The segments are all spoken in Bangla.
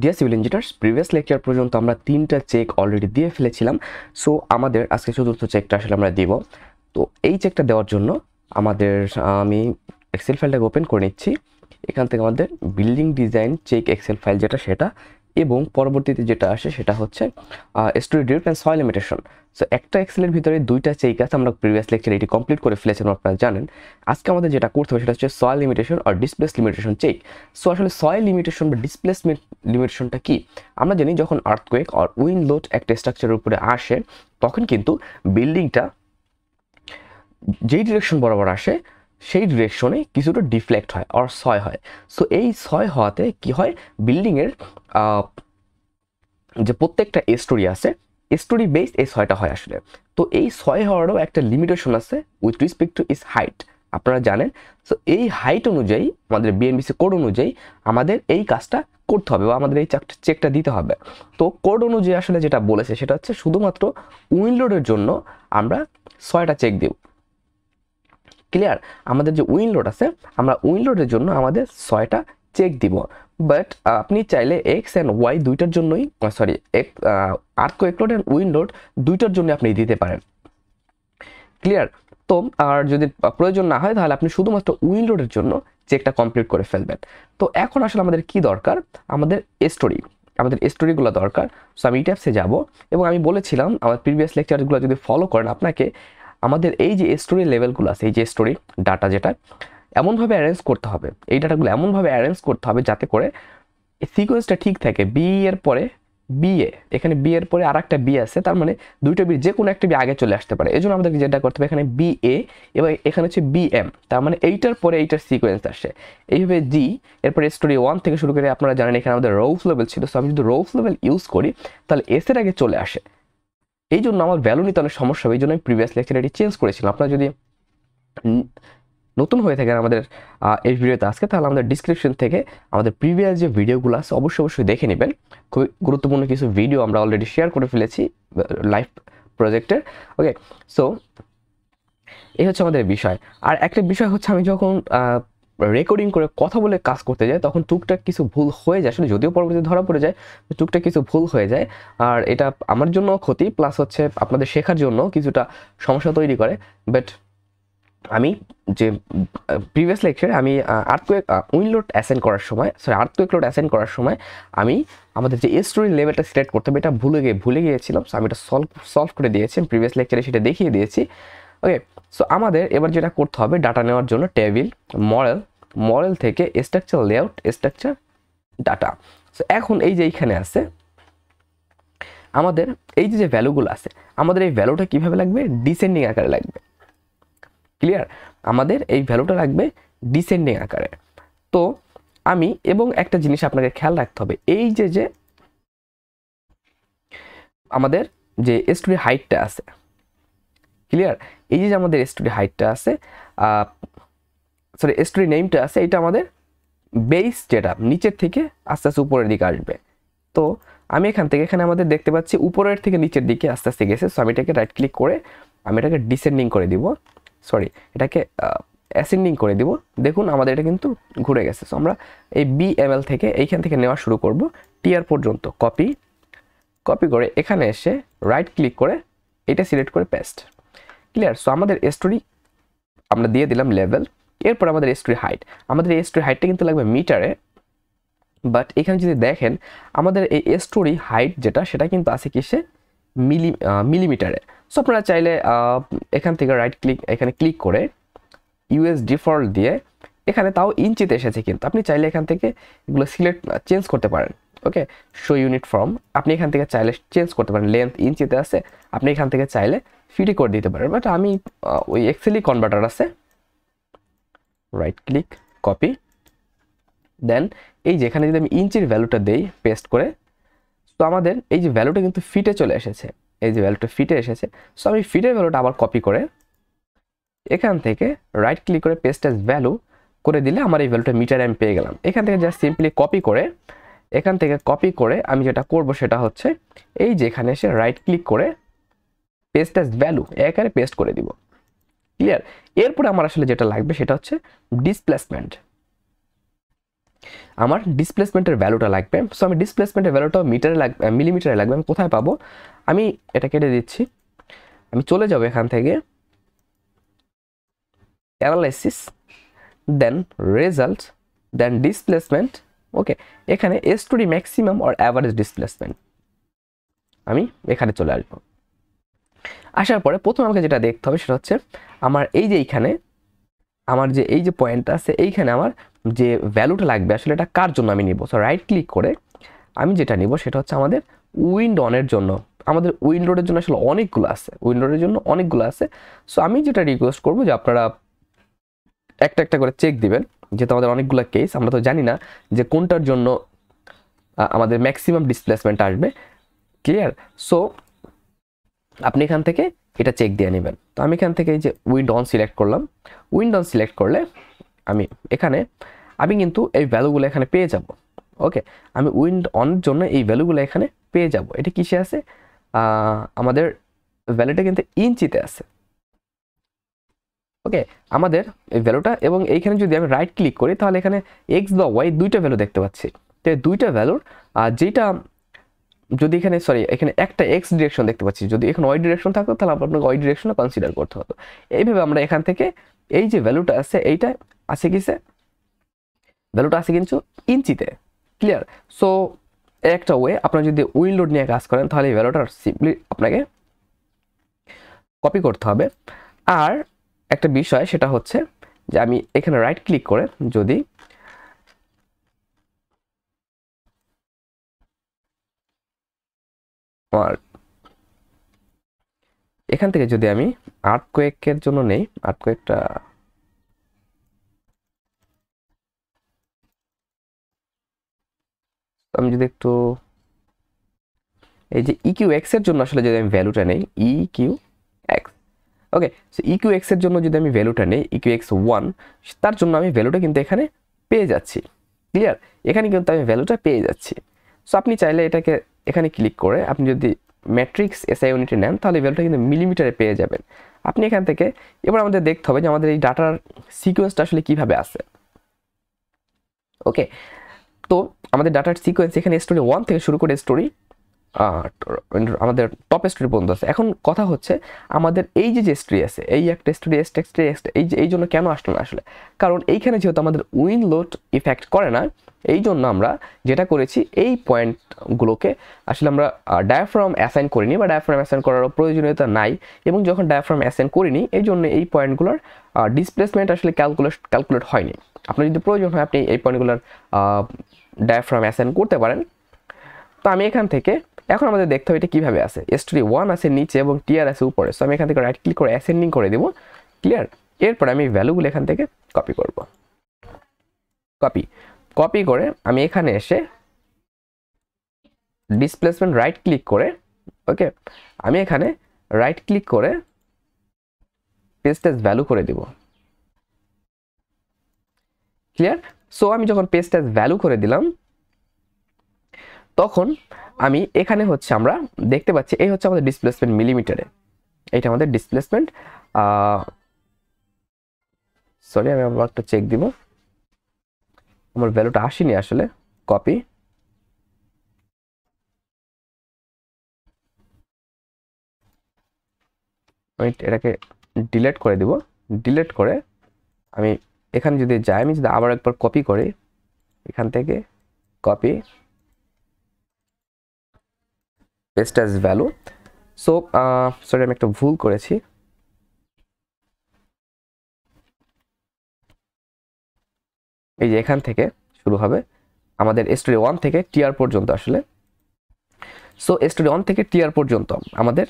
Dear civil engineers previous lecture পর্যন্ত আমরা তিনটা চেক অলরেডি দিয়ে ফেলেছিলাম। সো আমাদের আজকে চতুর্থ চেকটা আসলে আমরা দিব। তো, এই চেকটা দেওয়ার জন্য আমাদের, আমি এক্সেল ফাইলটাকে ওপেন করে নিচ্ছি। এখান থেকে আমাদের building design check excel file যেটা, সেটা এবং পরবর্তীতে যেটা আসে সেটা হচ্ছে স্টোরি ডিউট অ্যান্ড সয়েল লিমিটেশন। সো একটা এক্সেলের ভিতরে দুইটা চেক আছে, আমরা প্রিভিয়াস লেকচার এটি কমপ্লিট করে ফেলেছেন আপনারা জানেন। আজকে আমাদের যেটা করতে হবে সেটা হচ্ছে সয়েল লিমিটেশন আর ডিসপ্লেস লিমিটেশন চেক সো আসলে সয়েল লিমিটেশন বা ডিসপ্লেসমেন্ট লিমিটেশনটা কি? আমরা জানি যখন আর্থকোয়েক আর উইন লোড একটা স্ট্রাকচারের উপরে আসে, তখন কিন্তু বিল্ডিংটা যেই ডিরেকশন বরাবর আসে, সেই ডিরেকশনে কিছুটা ডিফ্লেক্ট হয় আর ছয় হয়। সো এই ছয় হওয়াতে কি হয়? বিল্ডিংয়ের যে প্রত্যেকটা স্টোরি আছে স্টোরি বেসড এই ছয়টা হয় আসলে। তো এই ছয় হওয়ারও একটা লিমিটেশন আছে with respect to its height আপনারা জানেন? সো এই হাইট অনুযায়ী, আমাদের বিএনবিসি কোড অনুযায়ী আমাদের এই কাজটা করতে হবে বা আমাদের এই চেকটা দিতে হবে। তো কোড অনুযায়ী আসলে যেটা বলেছে, সেটা হচ্ছে শুধুমাত্র উইনলোডের জন্য আমরা ছয়টা চেক দেব। ক্লিয়ার আমাদের যে উইনলোড আছে, আমরা উইনলোডের জন্য আমাদের ছয়টা চেক দিব। বাট আপনি চাইলে এক্স অ্যান্ড ওয়াই দুইটার জন্যই sorry X earthquake load and wind load দুইটার জন্য আপনি দিতে পারেন। ক্লিয়ার তো, আর যদি প্রয়োজন না হয়, তাহলে আপনি শুধুমাত্র উইনলোডের জন্য চেকটা কমপ্লিট করে ফেলবেন। তো, এখন আসলে আমাদের কি দরকার? আমাদের স্টোরি আমাদের স্টোরিগুলো দরকার। সো আমি ইট্যাপসে যাব। এবং আমি বলেছিলাম, আমার প্রিভিয়াস লেকচারগুলো যদি ফলো করেন আপনাকে, আমাদের এই যে স্টোরি লেভেলগুলো আছে, এই যে স্টোরি ডাটা যেটা এমনভাবে অ্যারেঞ্জ করতে হবে। এই ডাটাগুলো এমনভাবে অ্যারেঞ্জ করতে হবে যাতে করে সিকোয়েন্সটা ঠিক থাকে। বি এর পরে বিএ এখানে বি এর পরে আর একটা বি আছে, তার মানে দুইটা বি যে কোনো একটা বি আগে চলে আসতে পারে। এই জন্য আমাদেরকে যেটা করতে হবে, এখানে বি এ এবং এখানে হচ্ছে বি এম তার মানে এইটার পরে এইটার সিকোয়েন্স আসে। এইভাবে জি এরপরে স্টোরি ওয়ান থেকে শুরু করে আপনারা জানেন এখানে আমাদের রৌফ লেভেল ছিল। সো আমি যদি রৌফ লেভেল ইউজ করি, তাহলে এস এর আগে চলে আসে। এই জন্য আমার ভ্যালু নিতে অনেক সমস্যা হবে, এই জন্য আমি প্রিভিয়াস লেকচার এটি চেঞ্জ করেছিলাম। আপনারা যদি নতুন হয়ে থাকেন আমাদের এই ভিডিওতে আজকে, তাহলে আমাদের ডিসক্রিপশন থেকে আমাদের প্রিভিয়াস যে ভিডিওগুলো আছে, অবশ্যই অবশ্যই দেখে নেবেন। খুবই গুরুত্বপূর্ণ কিছু ভিডিও আমরা অলরেডি শেয়ার করে ফেলেছি লাইভ প্রজেক্টের ওকে সো এই হচ্ছে আমাদের বিষয়। আর একটা বিষয় হচ্ছে, আমি যখন রেকর্ডিং করে কথা বলে কাজ করতে যায় তখন টুকটাক কিছু ভুল হয়ে যায়। আসলে যদিও পরবর্তীতে ধরা পড়ে যায় টুকটাক কিছু ভুল হয়ে যায়। আর এটা আমার জন্য ক্ষতি প্লাস হচ্ছে আপনাদের শেখার জন্য কিছুটা সমস্যা তৈরি করে। বাট আমি যে প্রিভিয়াস লেকচারে আমি আর্থকোয়েক উইনলোড অ্যাসেন্ড করার সময় সরি আর্থকোয়েক লোড অ্যাসেন্ড করার সময় আমি আমাদের যে স্টোরি লেভেলটা সিলেক্ট করতে হবে, এটা ভুলে গিয়ে, ভুলে গিয়েছিলাম সো আমি এটা সলভ সলভ করে দিয়েছি প্রিভিয়াস লেকচারে সেটা দেখিয়ে দিয়েছি। ওকে সো আমাদের এবার যেটা করতে হবে ডাটা নেওয়ার জন্য টেবিল মডেল মডেল থেকে structure layout structure data so এখন এই যে এইখানে আছে, আমাদের এই যে যে ভ্যালুগুলো আছে, আমাদের এই ভ্যালুটা কীভাবে লাগবে? ডিসেন্ডিং আকারে লাগবে। ক্লিয়ার আমাদের এই ভ্যালুটা লাগবে ডিসেন্ডিং আকারে। তো আমি এবং একটা জিনিস আপনাকে খেয়াল রাখতে হবে, এই যে যে আমাদের যে স্টোরি হাইটটা আছে ক্লিয়ার এই যে আমাদের স্টোরি হাইটটা আছে সরি স্টোরি নেমটা আছে, এটা আমাদের বেস যেটা, নিচের থেকে আস্তে আস্তে উপরের দিকে আসবে। তো আমি এখান থেকে, এখানে আমাদের দেখতে পাচ্ছি উপরের থেকে নিচের দিকে আস্তে আস্তে গেছে সো আমি এটাকে রাইট ক্লিক করে, আমি এটাকে ডিসেন্ডিং করে দিব। সরি, এটাকে অ্যাসেন্ডিং করে দিব। দেখুন, আমাদের এটা কিন্তু ঘুরে গেছে। সো আমরা এই বি এম থেকে এইখান থেকে নেওয়া শুরু করব টিআর পর্যন্ত। কপি কপি করে এখানে এসে রাইট ক্লিক করে এটা সিলেক্ট করে পেস্ট ক্লিয়ার সো আমাদের স্টোরি আমরা দিয়ে দিলাম লেভেল এরপর আমাদের স্টোরি হাইট আমাদের এই স্টোরি হাইটটা কিন্তু লাগবে মিটারে বাট এখানে যদি দেখেন, আমাদের এই স্টোরি হাইট যেটা, সেটা কিন্তু আছে কিসে মিলি মিলিমিটারে সো আপনারা চাইলে এখান থেকে রাইট ক্লিক এখানে ক্লিক করে ইউএস ডিফল্ট দিয়ে এখানে তাও ইঞ্চিতে এসেছে কিন্তু। আপনি চাইলে এখান থেকে এগুলো সিলেক্ট চেঞ্জ করতে পারেন ওকে শো ইউনিট ফর্ম আপনি এখান থেকে চাইলে চেঞ্জ করতে পারেন। লেন্থ ইঞ্চিতে আছে, আপনি এখান থেকে চাইলে ফিটি করে দিতে পারেন। বাট আমি ওই এক্সেলি কনভার্টার আছে। রাইট ক্লিক কপি দেন এই যে এখানে যদি আমি ইঞ্চির ভ্যালুটা দেই পেস্ট করে, তো আমাদের এই যে ভ্যালুটা কিন্তু ফিটে চলে এসেছে। এই যে ভ্যালুটা ফিটে এসেছে সো আমি ফিটের ভ্যালুটা আবার কপি করে এখান থেকে রাইট ক্লিক করে পেস্ট অ্যাজ ভ্যালু করে দিলে আমার এই ভ্যালুটা মিটারে আমি পেয়ে গেলাম। এখান থেকে জাস্ট সিম্পলি কপি করে, এখান থেকে কপি করে আমি যেটা করব সেটা হচ্ছে এই যে এখানে এসে রাইট ক্লিক করে পেস্ট অ্যাজ ভ্যালু একারে পেস্ট করে দিব। ক্লিয়ার এরপরে আমার আসলে যেটা লাগবে সেটা হচ্ছে ডিসপ্লেসমেন্ট আমার ডিসপ্লেসমেন্টের ভ্যালুটা লাগবে। সো আমি ডিসপ্লেসমেন্টের ভ্যালুটা মিটারে লাগবে মিলিমিটারে লাগবে। আমি কোথায় পাবো? আমি এটা কেটে দিচ্ছি। আমি চলে যাব এখান থেকে। Analysis then result then displacement okay এখানে S two D maximum or average displacement আমি এখানে চলে আসব। আসার পরে প্রথম আমাকে যেটা দেখতে হবে সেটা হচ্ছে, আমার এই যে এইখানে আমার যে এই যে পয়েন্টটা আছে, এইখানে আমার যে ভ্যালুটা লাগবে, আসলে এটা কার জন্য আমি নিব? সো রাইট ক্লিক করে আমি যেটা নিব সেটা হচ্ছে আমাদের উইন্ড অনের জন্য। আমাদের উইন্ডোডের জন্য আসলে অনেকগুলো আছে উইন্ডোডের জন্য অনেকগুলো আছে। সো আমি যেটা রিকোয়েস্ট করব যে আপনারা একটা একটা করে চেক দিবেন, যেহেতু আমাদের অনেকগুলো কেস আমরা তো জানি না যে কোনটার জন্য আমাদের ম্যাক্সিমাম ডিসপ্লেসমেন্ট আসবে। ক্লিয়ার সো আপনি এখান থেকে এটা চেক দিয়ে নেবেন। তো আমি এখান থেকে এই যে উইন্ড অন সিলেক্ট করলাম। উইন্ড অন সিলেক্ট করলে আমি এখানে, আমি কিন্তু এই ভ্যালুগুলো এখানে পেয়ে যাব। ওকে, আমি উইন্ড অনের জন্য এই ভ্যালুগুলো এখানে পেয়ে যাব। এটা কিসে আছে? আমাদের ভ্যালুটা কিন্তু ইঞ্চিতে আছে। ওকে, আমাদের এই ভ্যালুটা এবং এইখানে যদি আমি রাইট ক্লিক করি, তাহলে এখানে এক্স বা ওয়াই দুইটা ভ্যালু দেখতে পাচ্ছি। তো এই দুইটা ভ্যালুর যেটা যদি এখানে সরি এখানে একটা এক্স ডিরেকশন দেখতে পাচ্ছি, যদি এখানে ওয়াই ডিরেকশন থাকতো, তাহলে আপনাকে ওয়াই ডিরেকশনও কনসিডার করতে হতো। এইভাবে আমরা এখান থেকে, এই যে ভ্যালুটা আছে, এইটা আছে কিসে? ভ্যালুটা আছে কিন্তু ইঞ্চিতে ক্লিয়ার সো একটা ওয়ে আপনারা যদি উইন্ডোড নিয়ে কাজ করেন, তাহলে এই ভ্যালুটা সিম্পলি আপনাকে কপি করতে হবে। আর একটা বিষয়, সেটা হচ্ছে যে আমি এখানে রাইট ক্লিক করে যদি আর এখান থেকে যদি আমি আর্ট কোয়েকের জন্য নেই, আর্ট কোয়েকটা আমি যদি একটু এই যে ইকিউ e এক্সের জন্য আসলে যদি আমি ভ্যালুটা নেই E Q X okay so EQ এক্সের জন্য যদি আমি ভ্যালুটা নেই ইকিউ এক্স ওয়ান তার জন্য আমি ভ্যালুটা কিন্তু এখানে পেয়ে যাচ্ছি। ক্লিয়ার এখানে কিন্তু আমি ভ্যালুটা পেয়ে যাচ্ছি। সো আপনি চাইলে এটাকে এখানে ক্লিক করে আপনি যদি ম্যাট্রিক্স এসআই ইউনিটে নেন, তাহলে ভ্যালুটা কিন্তু মিলিমিটারে পেয়ে যাবেন। আপনি এখান থেকে এবার আমাদের দেখতে হবে যে আমাদের এই ডাটার সিকোয়েন্সটা আসলে কীভাবে আসে ওকে তো আমাদের ডাটার সিকোয়েন্স এখানে স্টোরি ওয়ান থেকে শুরু করে স্টোরি আমাদের টপ স্টোরি পর্যন্ত আছে। এখন কথা হচ্ছে, আমাদের এই যে যে স্টোরি আছে, এই একটা স্টোরি এক্সট এক্সট্রি এই যে, এই জন্য কেন আসলো না আসলে? কারণ এইখানে যেহেতু আমাদের উইন লোড ইফেক্ট করে না, এই জন্য আমরা যেটা করেছি, এই পয়েন্টগুলোকে আসলে আমরা ডায়াফ্রাম অ্যাসাইন করিনি বা ডায়াফ্রাম অ্যাসাইন করার প্রয়োজনীয়তা নাই এবং যখন ডায়াফ্রাম অ্যাসাইন করিনি, এই জন্য এই পয়েন্টগুলোর ডিসপ্লেসমেন্ট আসলে ক্যালকুলেট ক্যালকুলেট হয়নি। আপনার যদি প্রয়োজন হয়, আপনি এই পয়েন্টগুলোর ডায়াফ্রাম অ্যাসাইন করতে পারেন। তো আমি এখান থেকে এখন আমাদের দেখতে হবে এটা কীভাবে আছে। এসটি ওয়ান আছে নিচে এবং টিআর আছে উপরে। সো আমি এখান থেকে রাইট ক্লিক করে অ্যাসেন্ডিং করে দেবো। ক্লিয়ার এরপর আমি ভ্যালুগুলো এখান থেকে কপি করব। কপি কপি করে আমি এখানে এসে ডিসপ্লেসমেন্ট রাইট ক্লিক করে ওকে আমি এখানে রাইট ক্লিক করে পেস্টেজ ভ্যালু করে দেব। ক্লিয়ার সো আমি যখন পেস্টেজ ভ্যালু করে দিলাম তখন আমি এখানে হচ্ছে আমরা দেখতে পাচ্ছি, এই হচ্ছে আমাদের ডিসপ্লেসমেন্ট মিলিমিটারে এটা আমাদের ডিসপ্লেসমেন্ট সরি আমি আবার একটা চেক দিব। আমার ভ্যালুটা আসেনি আসলে কপি আমি এটাকে ডিলেট করে দিব। ডিলেট করে আমি এখানে যদি যাই, আমি যদি আবার একবার কপি করি, এখান থেকে copy paste as value so sorry আমি একটা ভুল করেছি। এই যে এখান থেকে শুরু হবে। আমাদের স্টোরি ওয়ান থেকে টিআর পর্যন্ত আসলে। সো স্টোরি ওয়ান থেকে টিআর পর্যন্ত আমাদের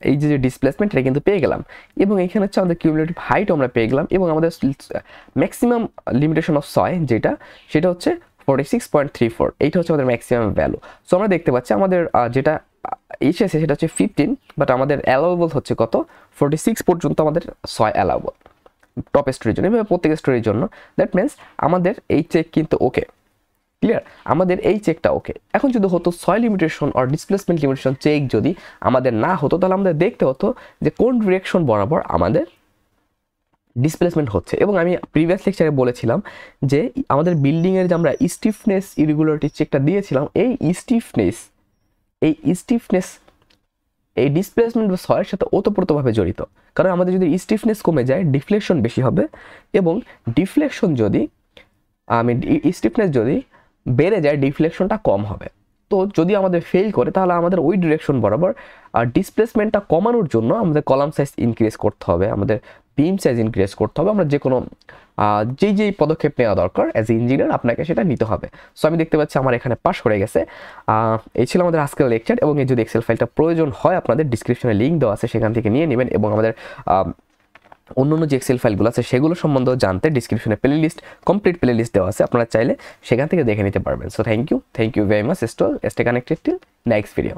এই যে ডিসপ্লেসমেন্ট এটা কিন্তু পেয়ে গেলাম। এবং এখানে হচ্ছে আমাদের কিউমুলেটিভ হাইট আমরা পেয়ে গেলাম। এবং আমাদের ম্যাক্সিমাম লিমিটেশন অফ সয় যেটা, সেটা হচ্ছে forty six point three four এইটা হচ্ছে আমাদের ম্যাক্সিমাম ভ্যালু সো আমরা দেখতে পাচ্ছি আমাদের যেটা এসেছে সেটা হচ্ছে ফিফটিন বাট আমাদের অ্যালাউবল হচ্ছে কত? ফোর্টি সিক্স পর্যন্ত আমাদের ছয় অ্যালাউবল টপ স্টোরির জন্য এভাবে প্রত্যেক স্টোরির জন্য। দ্যাট মিনস আমাদের এই চেক কিন্তু ওকে ক্লিয়ার আমাদের এই চেকটা ওকে এখন যদি হতো ছয় লিমিটেশন আর ডিসপ্লেসমেন্ট লিমিটেশন চেক যদি আমাদের না হতো, তাহলে আমাদের দেখতে হতো যে কোন ডিরেকশন বরাবর আমাদের ডিসপ্লেসমেন্ট হচ্ছে। এবং আমি প্রিভিয়াস লেকচারে বলেছিলাম যে আমাদের বিল্ডিংয়ের যে আমরা স্টিফনেস ইরেগুলারিটি চেকটা দিয়েছিলাম, এই স্টিফনেস এই স্টিফনেস এই ডিসপ্লেসমেন্ট বা সয়ের সাথে ওতপ্রোতভাবে জড়িত। কারণ আমাদের যদি স্টিফনেস কমে যায় ডিফ্লেকশন বেশি হবে এবং ডিফ্লেকশন যদি আমি স্টিফনেস যদি বেড়ে যায় ডিফ্লেকশনটা কম হবে। তো যদি আমাদের ফেল করে, তাহলে আমাদের ওই ডিরেকশন বরাবর, আর ডিসপ্লেসমেন্টটা কমানোর জন্য আমাদের কলাম সাইজ ইনক্রিজ করতে হবে। আমাদের বিম সাইজ ইনক্রিজ করতে হবে। আমরা যে কোনো যেই যেই পদক্ষেপ নেওয়া দরকার অ্যাজ এ ইঞ্জিনিয়ার আপনাকে সেটা নিতে হবে। সো আমি দেখতে পাচ্ছি আমার এখানে পাস হয়ে গেছে। এই ছিল আমাদের আজকের লেকচার এবং এই যদি এক্সেল ফাইলটা প্রয়োজন হয়, আপনাদের ডিসক্রিপশনে লিঙ্ক দেওয়া আছে, সেখান থেকে নিয়ে নেবেন এবং আমাদের অন্য অন্য যে এক্সেল ফাইলগুলো আছে, সেগুলো সম্বন্ধেও জানতে ডিসক্রিপশনে playlist complete playlist দেওয়া আছে। আপনারা চাইলে সেখান থেকে দেখে নিতে পারবেন। So thank you thank you very much stall stay connected till next video